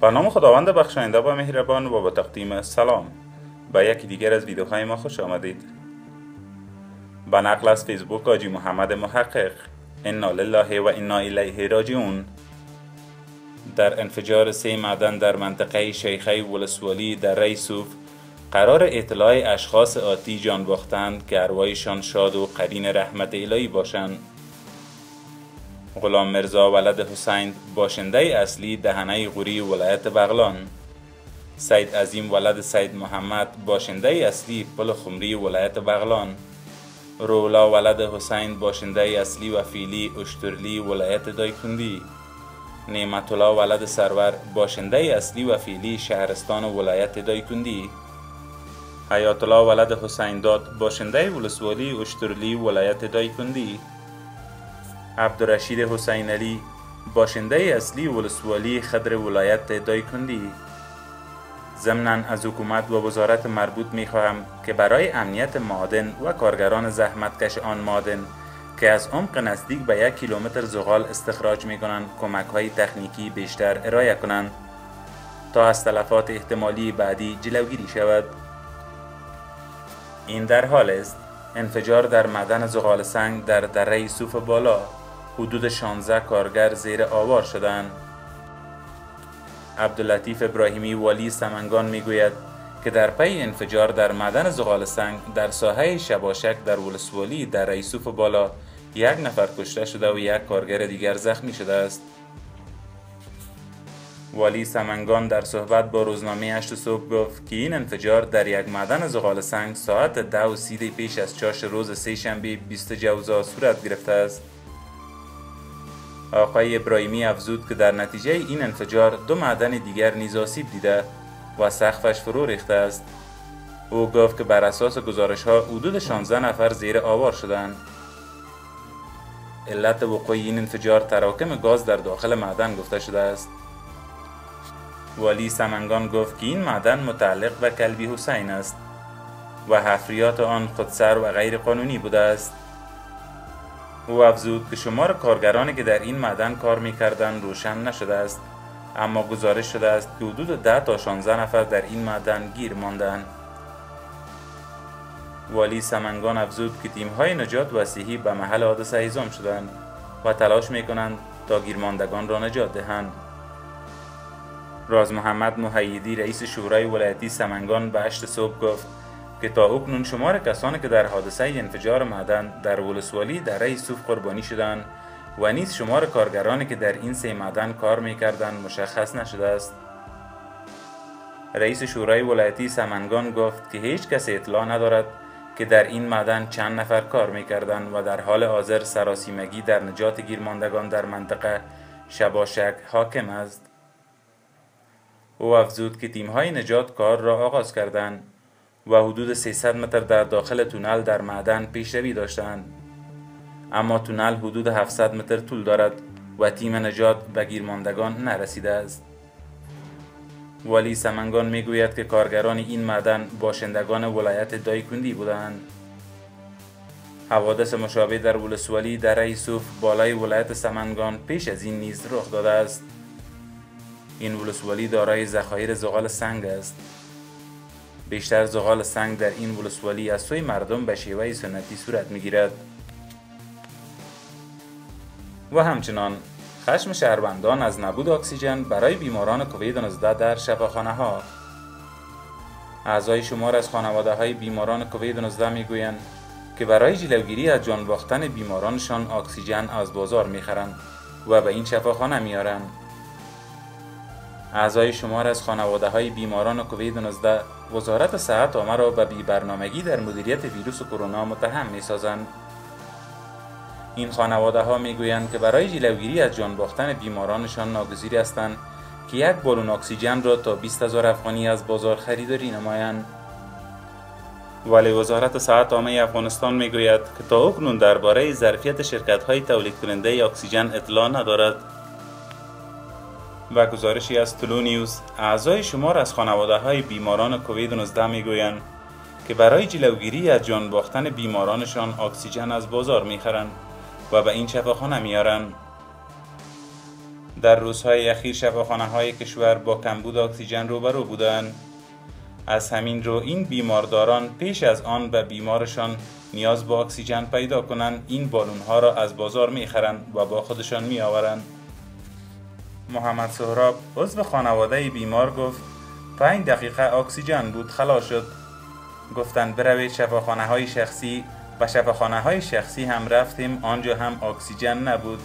به نام خداوند بخشاینده و مهربان و با تقدیم سلام. به یکی دیگر از ویدیوهای ما خوش آمدید. به نقل از فیسبوک آجی محمد محقق. انا لله و انا الیه راجعون. در انفجار سه معدن در منطقه شیخی ولسوالی در ریسوف قرار اطلاع اشخاص آتی جان باختند که ارواحشان شاد و قرین رحمت الهی باشند. غلام مرزا ولد حسین باشنده اصلی دهنه غوری ولایت بغلان. سید عظیم ولد سید محمد باشنده اصلی پل خمری ولایت بغلان. رولا ولد حسین باشنده اصلی و فیلی اشترلی ولایت دایکندی نعمت الله ولد سرور باشنده اصلی و فیلی شهرستان ولایت دایکندی حیات الله ولد حسین داد باشنده ولسوالی اشترلی ولایت دایکندی عبدالرشید حسین علی باشنده اصلی ولسوالی خدر ولایت دایکندی. ضمنا از حکومت و وزارت مربوط می خواهم که برای امنیت معادن و کارگران زحمتکش آن معادن که از عمق نزدیک به یک کیلومتر زغال استخراج می کنند کمک های تکنیکی بیشتر ارائه کنند تا از تلفات احتمالی بعدی جلوگیری شود. این در حال است. انفجار در معدن زغال سنگ در دره سوف بالا. حدود 16 کارگر زیر آوار شدند. عبداللطیف ابراهیمی والی سمنگان می‌گوید که در پی انفجار در معدن زغال سنگ در ساحه شباشک در ولسوالی در ریسوف بالا یک نفر کشته شده و یک کارگر دیگر زخمی شده است. والی سمنگان در صحبت با روزنامه هشت صبح گفت که این انفجار در یک معدن زغال سنگ ساعت ده و سی پیش از چاش روز سه شنبه 20 جوزا صورت گرفته است. آقای ابراهیمی افزود که در نتیجه این انفجار دو معدن دیگر نیز آسیب دیده و سقفش فرو ریخته است. او گفت که بر اساس گزارش ها حدود 16 نفر زیر آوار شدند. علت وقوع این انفجار تراکم گاز در داخل معدن گفته شده است. والی سمنگان گفت که این معدن متعلق به کلبی حسین است و حفریات آن خودسر و غیر قانونی بوده است. او افزود که شمار کارگرانی که در این معدن کار می‌کردند روشن نشده است. اما گزارش شده است که حدود 10 تا 16 نفر در این معدن گیر ماندند والی سمنگان افزود که تیم های نجات وسیحی به محل حادثه ایزام شدند و تلاش می کنند تا گیرماندگان را نجات دهند. راز محمد محیدی رئیس شورای ولایتی سمنگان به 8 صبح گفت که تا اکنون شمار کسانی که در حادثه انفجار معدن در ولسوالی در سوف قربانی شدند و نیز شمار کارگرانی که در این سه معدن کار می‌کردند مشخص نشده است. رئیس شورای ولایتی سمنگان گفت که هیچ کس اطلاع ندارد که در این معدن چند نفر کار می‌کردند و در حال حاضر سراسیمگی در نجات گیرماندگان در منطقه شباشک حاکم است. او افزود که تیم‌های نجات کار را آغاز کردند. و حدود 300 متر در داخل تونل در معدن پیشروی داشتند. اما تونل حدود 700 متر طول دارد و تیم نجات به گیرماندگان نرسیده است. ولی سمنگان می‌گوید که کارگران این معدن باشندگان ولایت دایکندی بودند. حوادث مشابه در ولسوالی در ایسوف بالای ولایت سمنگان پیش از این نیز رخ داده است. این ولسوالی دارای ذخایر زغال سنگ است. بیشتر زغال سنگ در این ولسوالی از سوی مردم به شیوه سنتی صورت می‌گیرد. و همچنان خشم شهروندان از نبود اکسیژن برای بیماران کووید 19 در شفاخانه ها اعضای شمار از خانواده های بیماران کووید 19 می‌گویند که برای جلوگیری از جان باختن بیمارانشان اکسیژن از بازار می‌خرند و به این شفاخانه میارند اعضای شمار از خانواده های بیماران کووید 19 وزارت صحت آمه را به بی برنامگی در مدیریت ویروس کرونا متهم می سازند. این خانواده ها می گویند که برای جلوگیری از جان باختن بیمارانشان ناگزیر هستند که یک بالون اکسیژن را تا 20 هزار افغانی از بازار خریداری نمایند. ولی وزارت صحت عامه افغانستان می گوید که تا اکنون درباره ظرفیت شرکت های تولید کننده اکسیژن اطلاع ندارد. و گزارشی از طلو نیوز اعضای شمار از خانواده های بیماران کووید 19 می‌گویند که برای جلوگیری از جان باختن بیمارانشان اکسیژن از بازار می‌خرند و به این شفاخانه میارند در روزهای اخیر شفاخانه های کشور با کمبود اکسیژن روبرو بودند. از همین رو این بیمارداران پیش از آن به بیمارشان نیاز به اکسیژن پیدا کنند. این بالون ها را از بازار می‌خرند و با خودشان می آورند محمد سهراب عضو خانواده بیمار گفت پنج دقیقه اکسیژن بود خلاص شد. گفتند بروید شفاخانه های شخصی. و شفاخانه های شخصی هم رفتیم آنجا هم اکسیژن نبود.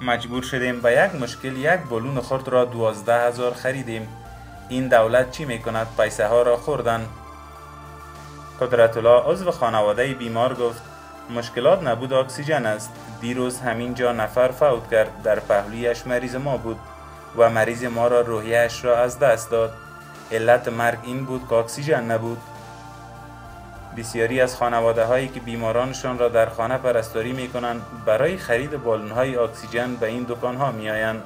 مجبور شدیم به یک مشکل یک بلون خرد را دوازده هزار خریدیم. این دولت چی می‌کند؟ پیسه ها را خوردن. قدرت الله عضو خانواده بیمار گفت مشکلات نبود اکسیژن است. دیروز همین جا نفر فوت کرد. در پهلویش مریض ما بود و مریض ما را روحیش را از دست داد. علت مرگ این بود که اکسیژن نبود. بسیاری از خانواده هایی که بیمارانشان را در خانه پرستاری می کنند برای خرید بالون های اکسیژن به این دکان ها می آیند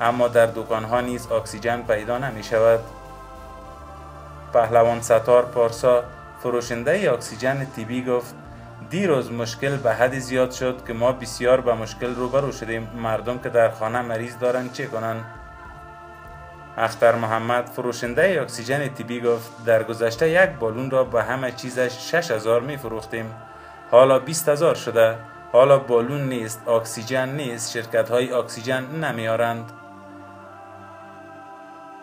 اما در دکان ها نیز اکسیژن پیدا نمی شود پهلوان ستار پارسا فروشنده اکسیژن طبی گفت دیروز مشکل به حدی زیاد شد که ما بسیار به مشکل روبرو شدیم. مردم که در خانه مریض دارند چه کنند اختر محمد فروشنده اکسیژن طبی گفت در گذشته یک بالون را به همه چیزش 6000 می فروختیم. حالا 20000 شده. حالا بالون نیست اکسیژن نیست شرکت های اکسیژن نمیارند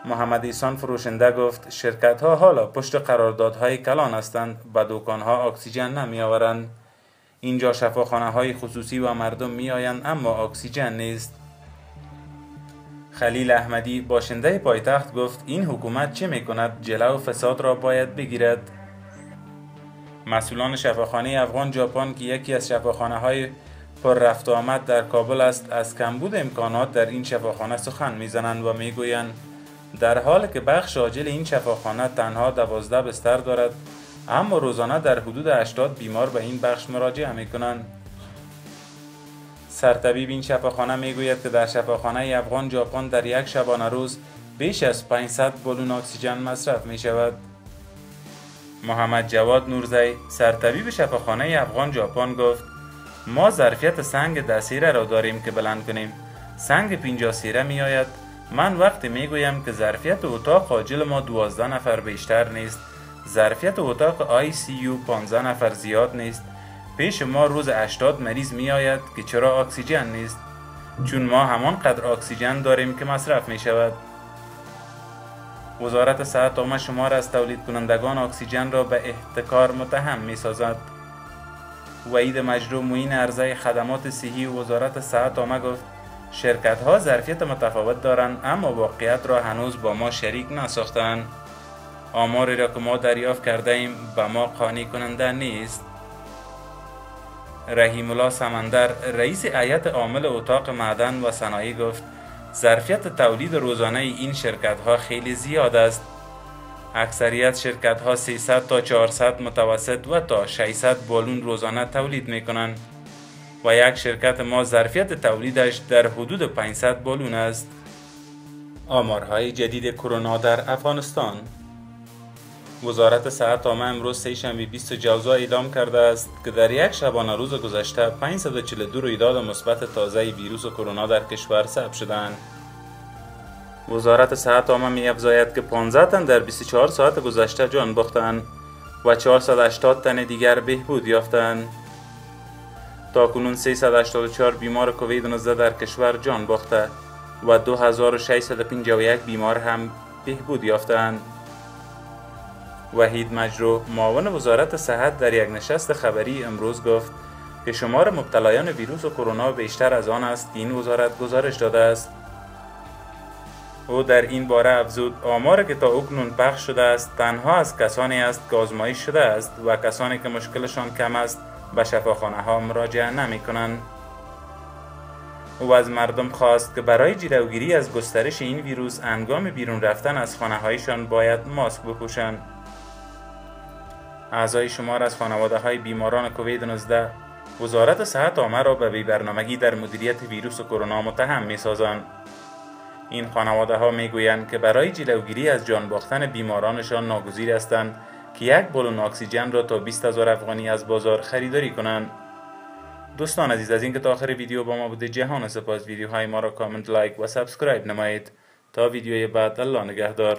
محمد ایسان فروشنده گفت شرکت ها حالا پشت قراردادهای کلان هستند به دکان ها اکسیژن نمی آورند اینجا شفاخانه های خصوصی و مردم می آیند اما اکسیژن نیست. خلیل احمدی باشنده پایتخت گفت این حکومت چه می کند جلو فساد را باید بگیرد. مسئولان شفاخانه افغان ژاپن که یکی از شفاخانه های پر رفت آمد در کابل است از کمبود امکانات در این شفاخانه سخن می‌زنند و می‌گویند در حالی که بخش عاجل این شفاخانه تنها دوازده بستر دارد اما روزانه در حدود 80 بیمار به این بخش مراجعه می کنند. سرطبیب این شفاخانه می گوید که در شفاخانه افغان ژاپن در یک شبانه روز بیش از 500 بالون اکسیژن مصرف می شود. محمد جواد نورزی سرطبیب شفاخانه افغان ژاپن گفت ما ظرفیت سنگ دسیره را داریم که بلند کنیم سنگ 50 سیره می آید من وقتی می‌گویم که ظرفیت اتاق عاجل ما 12 نفر بیشتر نیست ظرفیت اتاق ICU 15 نفر زیاد نیست. پیش ما روز 80 مریض می آید که چرا اکسیژن نیست؟ چون ما همان قدر اکسیژن داریم که مصرف می شود وزارت صحت عامه شما را از تولید کنندگان اکسیژن را به احتکار متهم می سازد وعید مجروح موین عرضه خدمات صحی وزارت صحت عامه گفت شرکت ها ظرفیت متفاوت دارند اما واقعیت را هنوز با ما شریک نساختند آماری را که ما دریافت کرده ایم به ما قانی کننده نیست. رحیم الله سمندر رئیس ایت عامل اتاق معدن و صنایع گفت ظرفیت تولید روزانه این شرکت ها خیلی زیاد است. اکثریت شرکت ها 300 تا 400 متوسط و تا 600 بالون روزانه تولید می کنند و یک شرکت ما ظرفیت تولیدش در حدود 500 بالون است. آمارهای جدید کرونا در افغانستان وزارت صحت عامه امروز سهشنبه 20 جوزا اعلام کرده است که در یک شبانه روز گذشته 542 رویداد مثبت تازه ویروس کرونا در کشور ثبت شدند. وزارت صحت عامه می که 15 تن در 24 ساعت گذشته جان باختند و 480 تن دیگر بهبود یافتند. تا کنون 384 بیمار کووید 19 در کشور جان باخته و 2651 بیمار هم بهبود یافتند. وحید مجروح معاون وزارت صحت در یک نشست خبری امروز گفت که شمار مبتلایان ویروس کرونا بیشتر از آن است که این وزارت گزارش داده است او در این باره افزود آمار که تا اکنون پخش شده است تنها از کسانی است که آزمایش شده است و کسانی که مشکلشان کم است به شفاخانه ها مراجعه نمی کنند. او از مردم خواست که برای جلوگیری از گسترش این ویروس انگام بیرون رفتن از خانه هایشان باید ماسک بپوشند. اعضای شمار از خانواده های بیماران کووید 19 وزارت صحت عامه را به بیبرنامگی در مدیریت ویروس کرونا متهم می سازند. این خانواده ها می گویند که برای جلوگیری از جان باختن بیمارانشان ناگزیر هستند که یک بالون اکسیژن را تا 20 هزار افغانی از بازار خریداری کنند. دوستان عزیز از اینکه تا آخر ویدیو با ما بودید جهان سپاس. ویدیوهای ما را comment like و subscribe نمایید. تا ویدیوی بعد الله نگهدار.